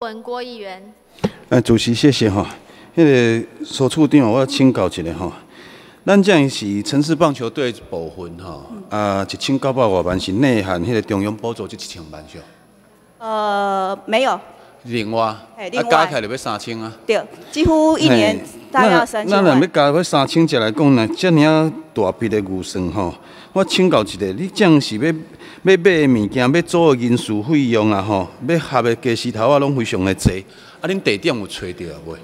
文郭议员，呃，主席谢谢哈。迄个所处长，我请教一下哈。咱这样是城市棒球队部分哈，啊，一千九百多万是内涵迄个中央补助就一千万是？呃，没有。另外，啊，加起来就要三千啊。对，几乎一年大概要三千万。那若要加要三千，只来讲呢，遮尔大笔的预算吼，我请教一下，你这样是要？要买的物件，要做的因素费用啊，吼，要合的加时头啊，拢非常的多。啊，恁地点有找到未？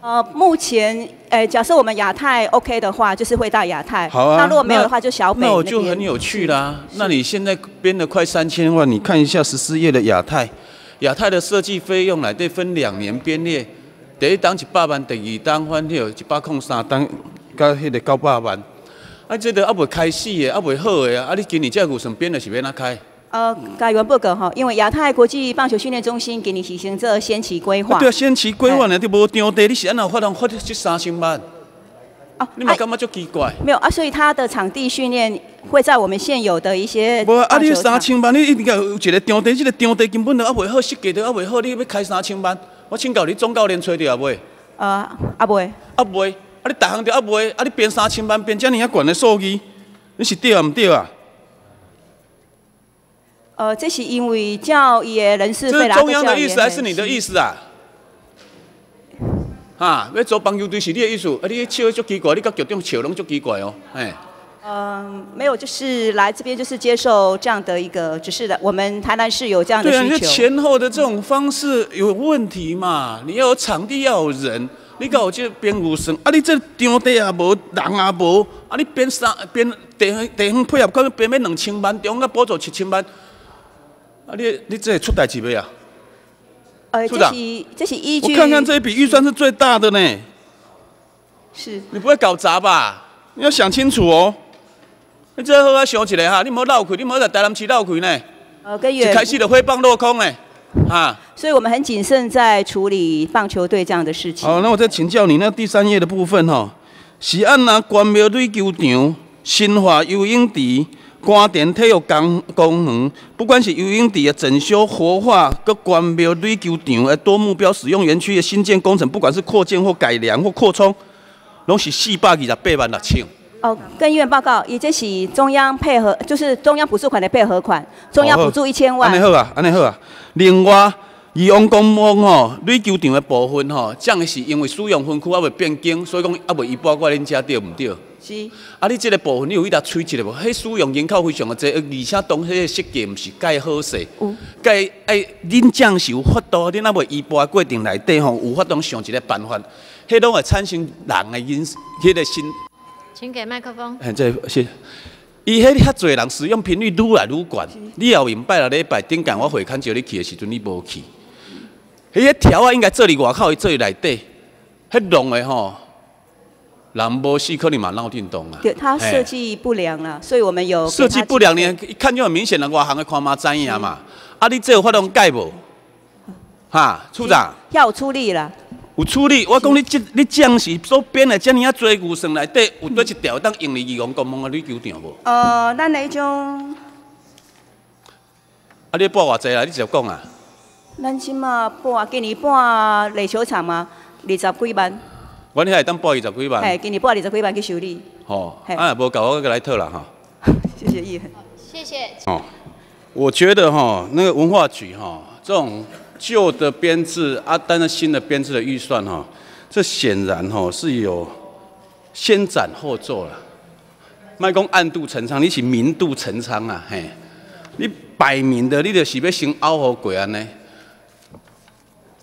呃，目前，诶，假设我们亚太 OK 的话，就是会到亚太。好啊。那如果没有的话，就小北那我就很有趣啦。那你现在编了快三千万，你看一下十四页的亚太，亚太的设计费用来，得分两年编列，第一档一百万，第二档反正一百空三档，甲迄个九百万。啊，这个还未开始的，还未好的啊！啊，你今年这个预算编的是要哪开？呃，改元不够哈，因为亚太国际棒球训练中心给你实行这先期规划。对啊，先期规划呢，你无场地，你是安怎发动发这三千万？哦，你嘛感觉足奇怪？没有啊，所以他的场地训练会在我们现有的一些。无啊，你三千万，你一定要有一个场地，这个场地根本都还未好设计，都还未好，你要开三千万？我请教你总教练找着啊袂？呃，啊袂。啊袂。啊！你逐项都啊袂，啊！你编三千万，编遮尔啊悬的数字，你是对啊？毋对啊？呃，这是因为教育的人事费这是中央的意思还是你的意思啊？啊！要做棒球队是你的意思，啊！你笑足奇怪，你甲局长笑拢足奇怪哦，哎。嗯，没有，就是来这边就是接受这样的一个指示的。我们台南市有这样的需求。对啊，前后的这种方式有问题嘛？你要有场地，要有人。你搞我这编预算，啊！你这场地也无，人也无，啊！你编三编地方地方配合，可能编要两千万，中央补助七千万，啊！你你这出代志未啊？呃，这是这是依据。我看看这一笔预算是最大的呢。是。你不会搞砸吧？你要想清楚哦。你这好好想起来哈，你莫绕开，你莫在台南市绕开呢。呃，跟一开始就诽谤落空呢。啊，所以我们很谨慎在处理棒球队这样的事情。好，那我再请教你，那第三页的部分哈，是按拿关庙垒球场、新华游泳池、关田体育公公园，不管是游泳池的整修、活化，跟关庙垒球场的多目标使用园区的新建工程，不管是扩建或改良或扩充，拢是四百二十八万六千。哦，跟医院报告，也就是中央配合，就是中央补助款的配合款，中央补助一千万。安尼好啊，安尼好啊。另外，以往公墓吼，垒球场的部分吼，这样是因为使用分区还未变更，所以讲还未移拨过恁遮对唔对？是。啊，你这个部分你有一搭吹一个无？迄使用人口非常的多，而且当迄个设计毋是介好势。有。介哎，恁这样是有法度，恁还未移拨过程内底吼，有法度想一个办法，迄拢会产生人的因迄个心。请给麦克风。现在是，伊迄遐侪人使用频率愈来愈悬。你后明拜六礼拜顶间我会看叫你去的时阵，你无去。迄个条啊，应该做伫外口，伊做伫内底。迄弄的吼，人无死可能嘛闹电动啊。对，它设计不良啦，所以我们有设计不良，呢一看就很明显的外行的看嘛知影嘛。啊，你这有发动改无？哈，处长。要出力了。有处理，我讲你即你这样是所编的这样啊多预算内底有多一条当用于义工公墓的旅球场无？呃，咱迄种。啊，你报偌济啦？你直接讲啊。咱起码报今年报垒球场嘛，二十几万。我你还当报二十几万？嘿，今年报二十几万去修理。好，啊，无搞我个来特了哈。谢谢议员。谢谢。哦，我觉得哈，那个文化局哈，这种。旧的编制啊，但是新的编制的预算哈，这显然哈是有先斩后奏了。卖讲暗度陈仓，你是明度陈仓啊？嘿，你摆明的，你就是要先凹好鬼安呢。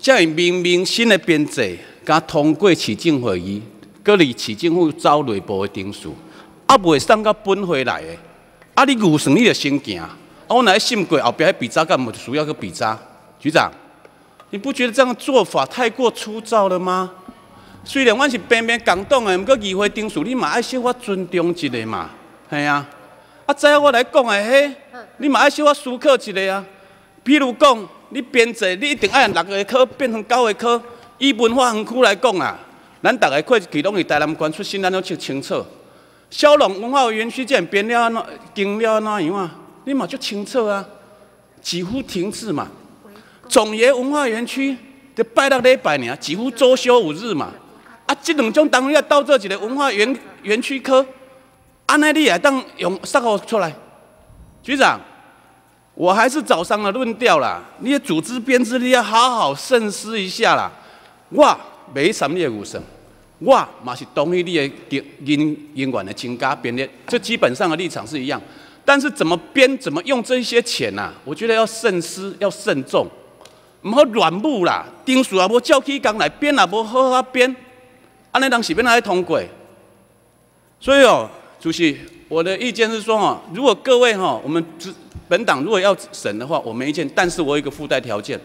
这样明明新的编制，刚通过市政会议，搁离市政府招内部的定数，啊，未送到本回来的，啊，你预算你就先行，啊，我来信过后边还比查干么？需要个比查，局长。你不觉得这样做法太过粗糙了吗？虽然我是边边港党的，不过议会定数你嘛爱小我尊重一下嘛，系啊。啊，再我来讲的嘿，你嘛爱小我思考一下啊。比如讲，你编制你一定爱六个科变成九个科。以文化园区来讲啊，咱大家过去拢是台南关出身，咱都清清楚。小龙文化园区这样编了哪经了哪样啊？你嘛就清楚啊，几乎停滞嘛。总爷文化园区就拜六礼拜年，几乎周休五日嘛。啊，这两种单位要到这一个文化园园区科，安尼你也当用三号出来，局长，我还是早上的论调啦。你的组织编制你要好好慎思一下啦。我没什么业务生，我嘛是同意你的人人员的增加编列，这基本上的立场是一样。但是怎么编、怎么用这些钱呐？我觉得要慎思、要慎重，唔好乱舞啦。定数也无照起工来编也无好好编，安尼当时边来通过。所以哦，主席，我的意见是说哦，如果各位哈，我们本党如果要审的话，我没意见。但是我有一个附带条件，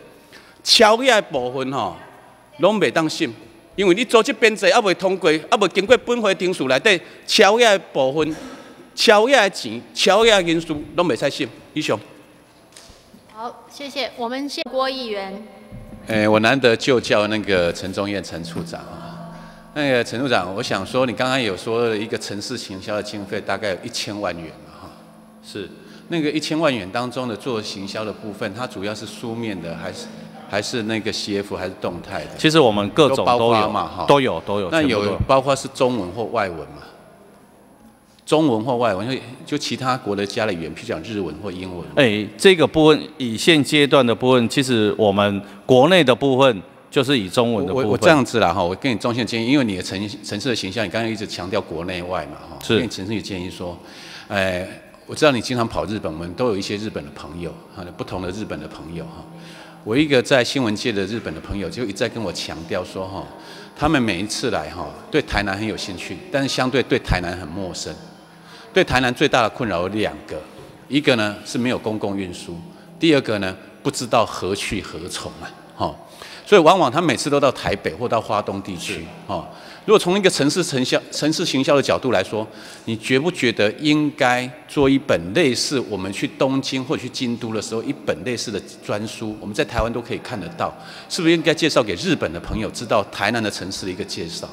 超额部分哈，拢袂当信，因为你组织编制还未通过，还未经过本会程序内底超额部分。超越的钱、超越的因素拢袂使信。以上。好，谢谢。我们谢郭议员。诶，我难得就叫那个陈忠燕陈处长啊。那个陈处长，我想说，你刚刚有说一个城市行销的经费大概有一千万元嘛？哈，是。那个一千万元当中的做行销的部分，它主要是书面的，还是还是那个 CF 还是动态的？其实我们各种都有嘛，哈，都有都有。那有包括是中文或外文嘛？中文或外文，就就其他国的家的语言，譬如讲日文或英文。哎，这个部分以现阶段的部分，其实我们国内的部分就是以中文的部分。我我这样子啦哈，我跟你中线建议，因为你的城城市的形象，你刚刚一直强调国内外嘛哈。是。跟你城市建议说，哎，我知道你经常跑日本，我们都有一些日本的朋友哈，不同的日本的朋友哈。我一个在新闻界的日本的朋友，就一再跟我强调说哈，他们每一次来哈，对台南很有兴趣，但是相对对台南很陌生。对台南最大的困扰有两个，一个呢是没有公共运输，第二个呢不知道何去何从啊，哈，所以往往他每次都到台北或到花东地区，哈。如果从一个城市成效、城市行销的角度来说，你觉不觉得应该做一本类似我们去东京或去京都的时候一本类似的专书？我们在台湾都可以看得到，是不是应该介绍给日本的朋友知道台南的城市的一个介绍？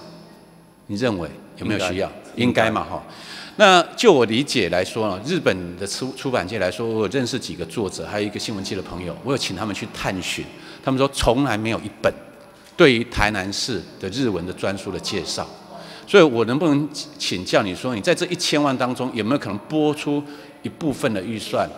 你认为有没有需要？应该嘛，哈。那就我理解来说呢，日本的出出版界来说，我认识几个作者，还有一个新闻界的朋友，我有请他们去探寻，他们说从来没有一本对于台南市的日文的专书的介绍，所以我能不能请教你说，你在这一千万当中有没有可能拨出一部分的预算，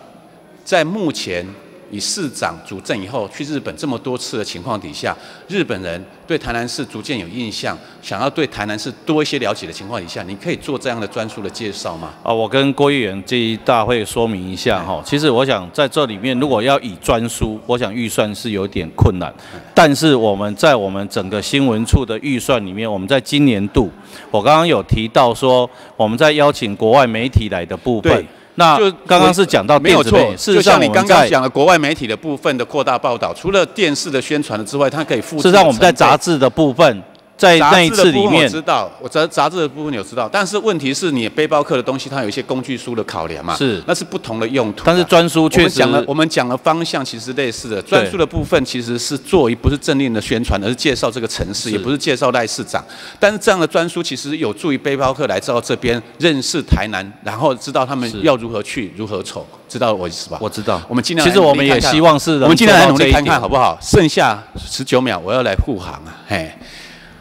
在目前？以市长主政以后去日本这么多次的情况底下，日本人对台南市逐渐有印象，想要对台南市多一些了解的情况底下，你可以做这样的专书的介绍吗？啊，我跟郭议员这一大会说明一下哈。其实我想在这里面，如果要以专书，我想预算是有点困难。但是我们在我们整个新闻处的预算里面，我们在今年度，我刚刚有提到说，我们在邀请国外媒体来的部分。那就刚刚是讲到没有错，事实上你刚刚讲的国外媒体的部分的扩大报道，除了电视的宣传的之外，它可以复。事实上我们在杂志的部分。在那一次里面，我知道，我杂杂志的部分有知道，但是问题是你背包客的东西，它有一些工具书的考量嘛，是，那是不同的用途。但是专书确实，讲了，我们讲的方向其实类似的。专书的部分其实是做一不是政令的宣传，而是介绍这个城市，也不是介绍赖市长。但是这样的专书其实有助于背包客来到这边认识台南，然后知道他们要如何去，如何走，知道我意思吧？我知道。我们尽量，其实我们也希望是，我们尽量来努力看看好不好？剩下十九秒，我要来护航啊，嘿。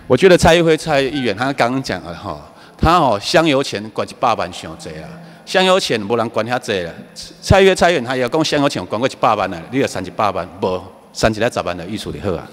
我觉得蔡英辉蔡议员他刚刚讲了吼，他哦香油钱管一百万上济啊，香油钱无人管遐济啦。蔡英辉蔡议员他也讲香油钱管过一百万啦，你要三一百万，无三一来十万的意思就好啊。